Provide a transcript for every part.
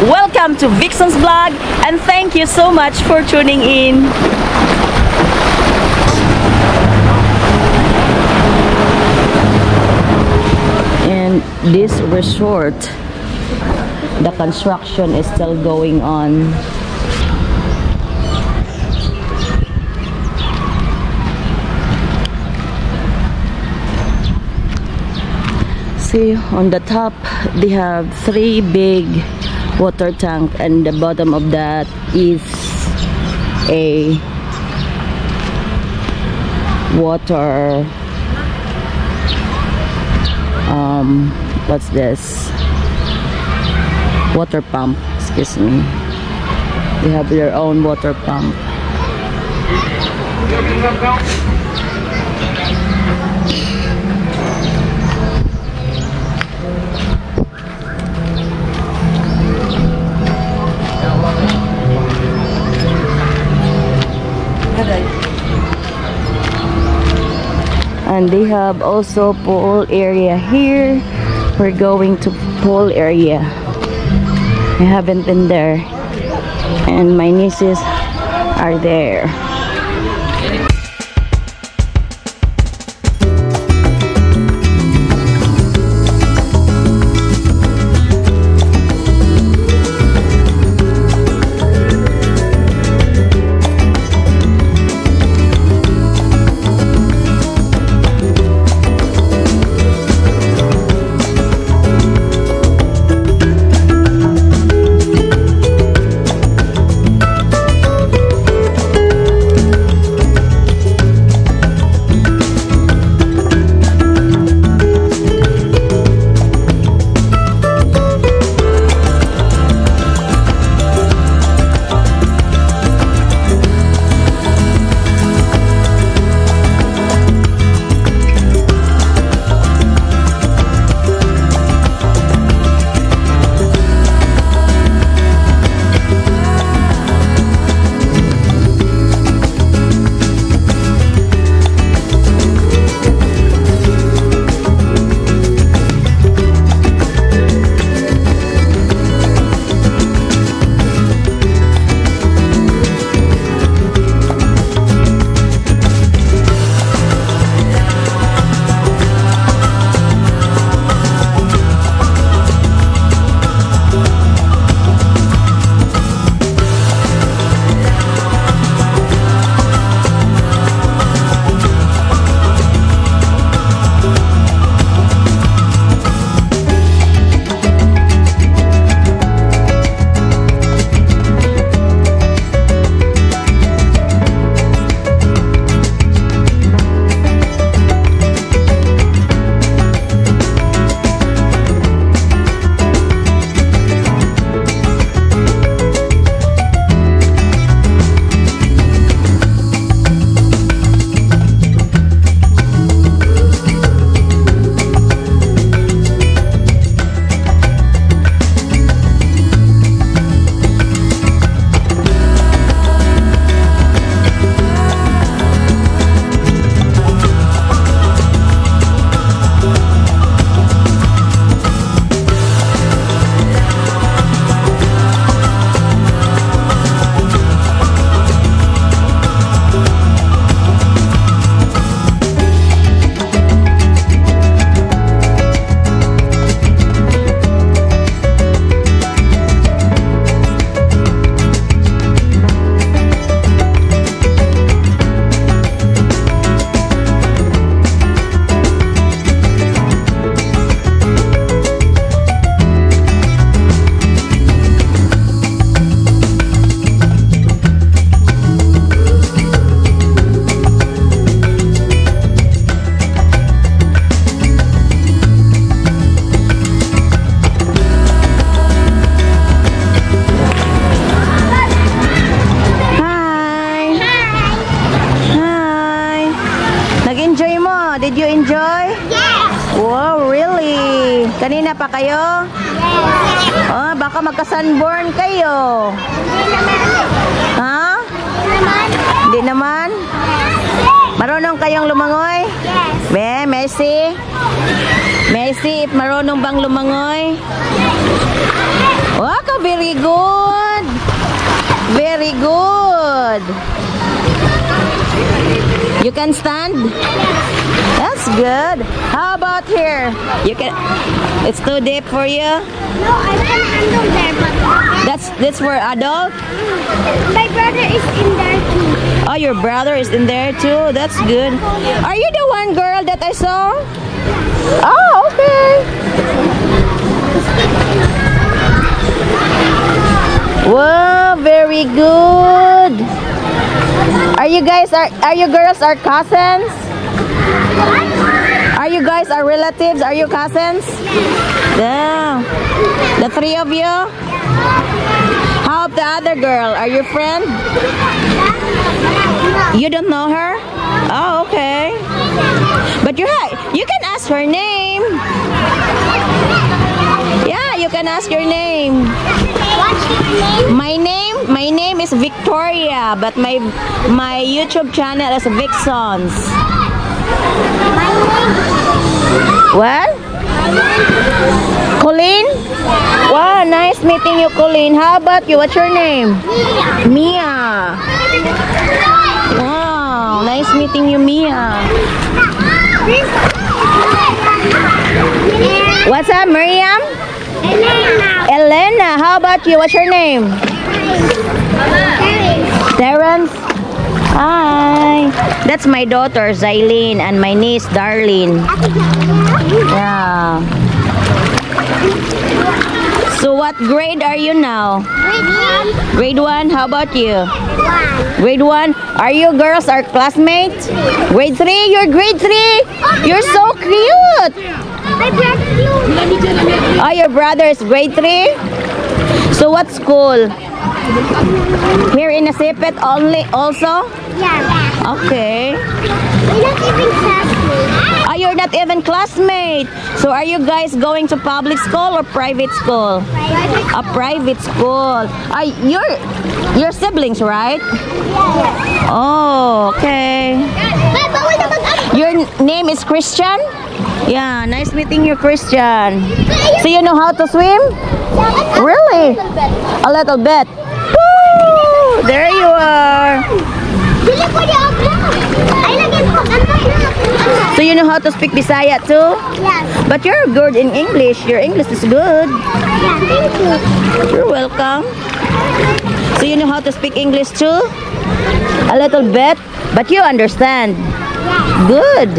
Welcome to Viczons Vlog and thank you so much for tuning in. And this resort, the construction is still going on. See, on the top, they have three big water tank and the bottom of that is a water um what's this? Water pump excuse me. They have their own water pump and they have also pool area here. We're going to pool area. I haven't been there. And my nieces are there Kanina pa kayo? Yes! Oh, baka magka-sunburn kayo. Hindi naman. Ha? Hindi naman. Hindi naman? Yes! Marunong kayong lumangoy? Yes! Be, Messi? May I see if marunong bang lumangoy? Wow, ka, very good. Very good. You can stand? That's good. How about here? You can It's too deep for you? No, I can handle there, but That's that's for adult? Mm, my brother is in there too. Oh, your brother is in there too. That's good. Are you the one girl that I saw? Oh, okay. Wow, very good. Are you guys are are you girls are cousins? Are you guys are relatives? Are you cousins? Yeah. The three of you? How about the other girl? Are you friend? You don't know her? Oh, okay. But you you can ask her name. Yeah, you can ask your name. What's your name? My name, my name is Victoria, but my my YouTube channel is Viczons. My name What? Colleen? Wow, nice meeting you, Colleen. How about you? What's your name? Mia. Wow, nice meeting you, Mia. What's up, Miriam? Elena. Elena, how about you? What's your name? Terrence? Hi. That's my daughter, Zailene, and my niece, Darlene. Yeah. So what grade are you now? Grade 1? Grade 1, how about you? Grade 1? Are you girls our classmates? Grade 3? You're grade 3? You're so cute! My brother too. Oh, your brother is grade 3? So what school? Here in Nasipit only also? Yeah. Okay. We're not even classmates. Oh, you're not even classmate. So are you guys going to public school or private school? A private school. Ah, are your your siblings, right? Oh, okay. Name is Christian? Yeah, nice meeting you, Christian. So you know how to swim? Really? A little bit. Woo! There you are. Dili ko di abla. Ay, lagyan ko. Ano na? So you know how to speak Bisaya too? Yes. But you're good in English. Your English is good. Yeah, thank you. You're welcome. So you know how to speak English too? A little bit, but you understand. Good.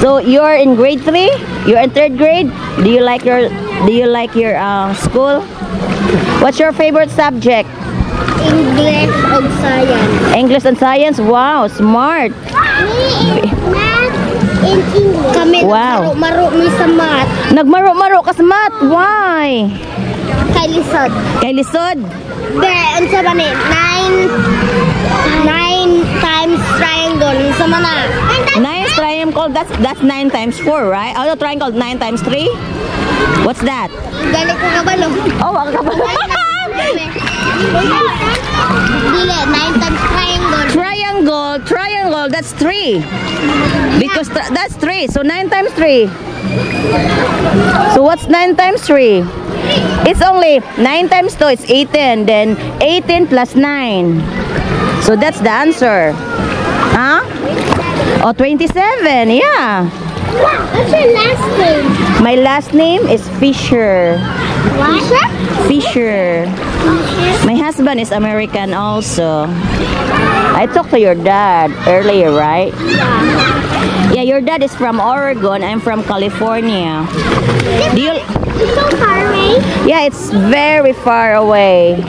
So you're in grade three. You're in third grade. Do you like your Do you like your uh, school? What's your favorite subject? English o science. English and science. Wow, smart. Me is math and English. Kami Wow. maro mi sa math. Nagmaro-maro ka sa math. Why? Kay Lisod. Kay Lisod. Unsa ba ni? Nine, nine times triangle. Unsa man na? Nine triangle, that's that's nine times four, right? Oh, the triangle, nine times three. What's that? Gali ko kabalo. Oh, wag ka ba? Dili, nine times triangle. triangle, triangle, that's three. Because th- that's three, so nine times three. So what's nine times three? It's only nine times two, it's 18. Then 18 plus nine. So that's the answer. Huh? Oh, 27, yeah. What's your last name? My last name is Fisher. What? Fisher. My husband is American also. I talked to your dad earlier, right? Yeah, your dad is from Oregon. I'm from California. Do you? It's so far away. Yeah, it's very far away.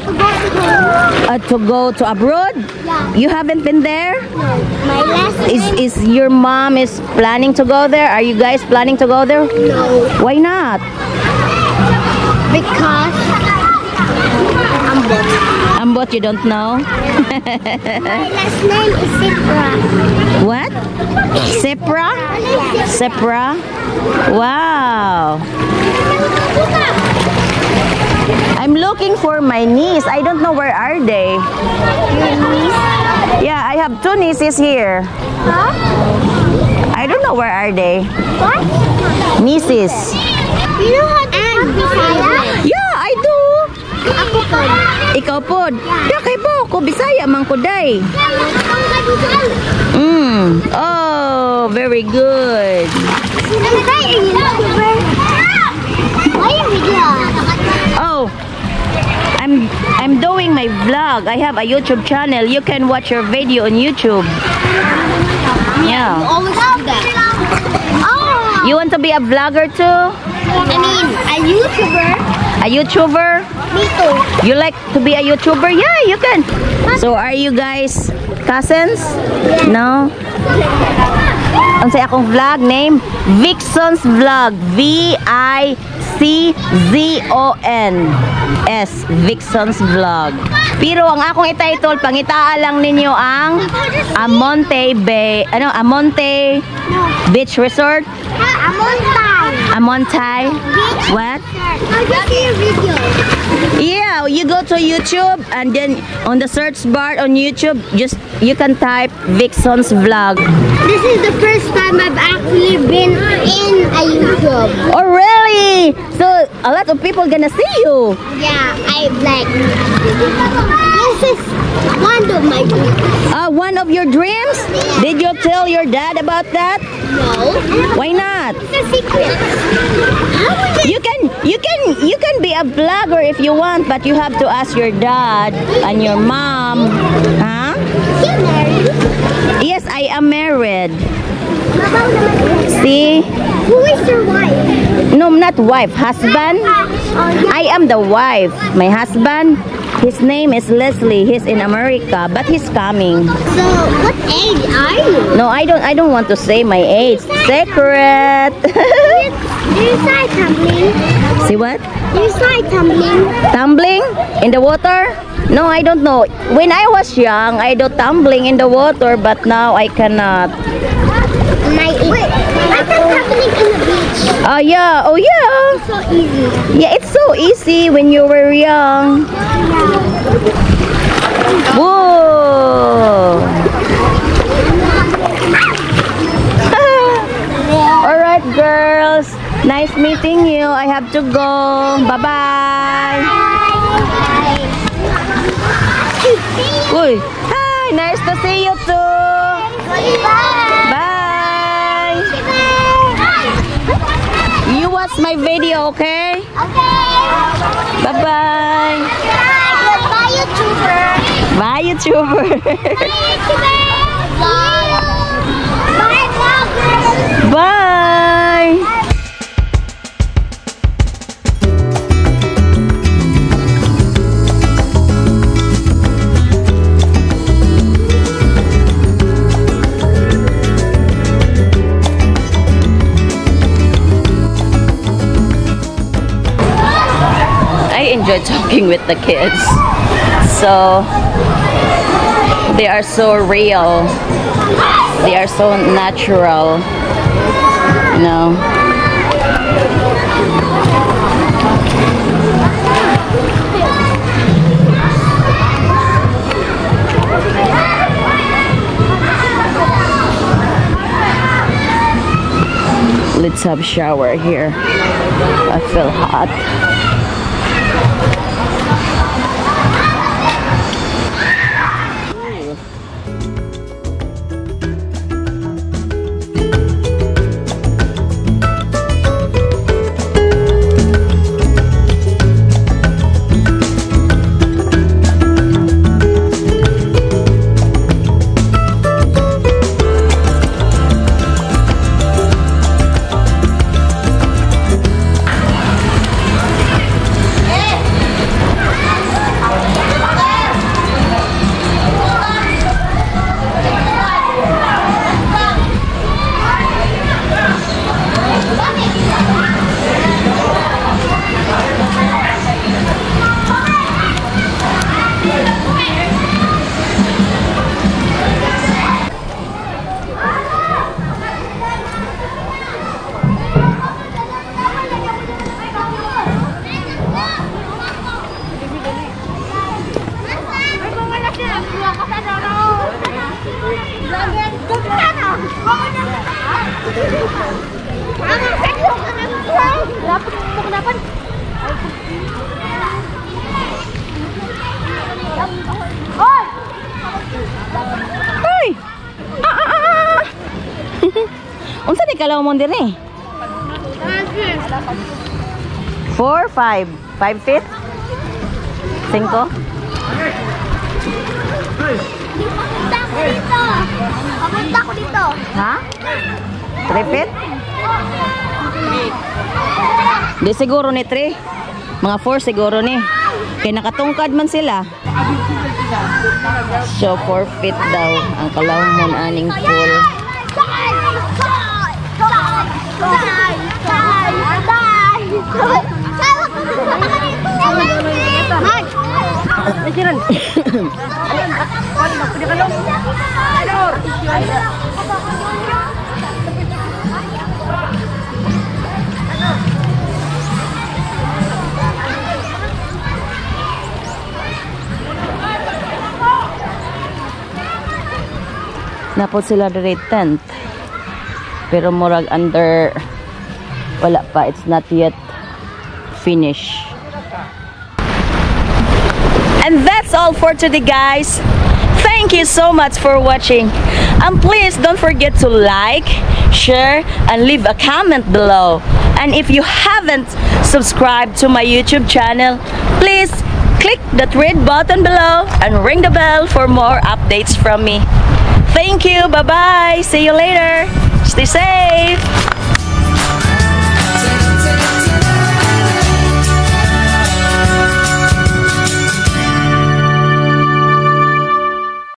Uh, to go to abroad? Yeah. You haven't been there? My last Is is your mom is planning to go there? Are you guys planning to go there? No. Why not? Because Ambot. Ambot, you don't know? My last name is Sipra. What? Sepra? Sepra? Wow. I'm looking for my niece. I don't know where are they. Your niece? Yeah, I have two nieces here. Huh? I don't know where are they. What? Nieces. You know how to and Bisaya? Yeah, I do. Ako po. Ikaw po. Da kay po ko Bisaya man ko day. Mm. Oh, very good. Ano tayo yung YouTuber? Why yung video? Oh. I'm I'm doing my vlog. I have a YouTube channel. You can watch your video on YouTube. Yeah. Always do that. Oh! You want to be a vlogger too? I mean, a YouTuber. A YouTuber? Me too. You like to be a YouTuber? Yeah, you can. So are you guys cousins? No? Ang say akong vlog name Vixon's Vlog V I C Z O N S Vixon's Vlog. Pero ang akong i-title pangitaa lang ninyo ang Amonte Bay ano Amonte Beach Resort I'm on time. What? I'll just see your video. Yeah, you go to YouTube and then on the search bar on YouTube, just you can type Viczons vlog. This is the first time I've actually been in a YouTube. Oh really? So a lot of people gonna see you. Yeah, I like. This is one of my dreams. Uh, one of your dreams? Did you tell your dad about that? No, Why not? it's a secret. You can you can you can be a vlogger if you want, but you have to ask your dad and your mom. Huh? you married? Yes, I am married. See? Who is your wife? No, not wife, husband. Oh. I am the wife. My husband, his name is Leslie. He's in America, but he's coming. So, what age are you? No, I don't. I don't want to say my age. Secret. Do you tumbling? See what? Do you tumbling? Tumbling in the water? No, I don't know. When I was young, I do tumbling in the water, but now I cannot. My Wait, I can in the beach. Oh yeah. Oh yeah. So easy. Yeah, it's so easy when you were young. Whoa. All right, girls. Nice meeting you. I have to go. Bye-bye. Uy. Hi, nice to see you too. Bye. You watch my video, okay? Okay. Bye-bye. Goodbye, YouTuber. Bye, YouTuber. Bye, vloggers. Bye. I enjoy talking with the kids. So they are so real. They are so natural. You know. Let's have shower here. I feel hot. Mo diri? 4, 5. 5 feet? 5? Papunta ko dito. Papunta ko dito. Ha? 3 feet? Di siguro ni 3. Mga 4 siguro ni. Kaya nakatungkad man sila. So 4 feet daw ang kalawmon aning pool. Napod sila diri tent. Pero murag under wala pa it's not yet finished. And that's all for today guys. Thank you so much for watching. And please don't forget to like, share, and leave a comment below. And if you haven't subscribed to my YouTube channel, please click that red button below and ring the bell for more updates from me. Thank you. Bye-bye. See you later. Stay safe.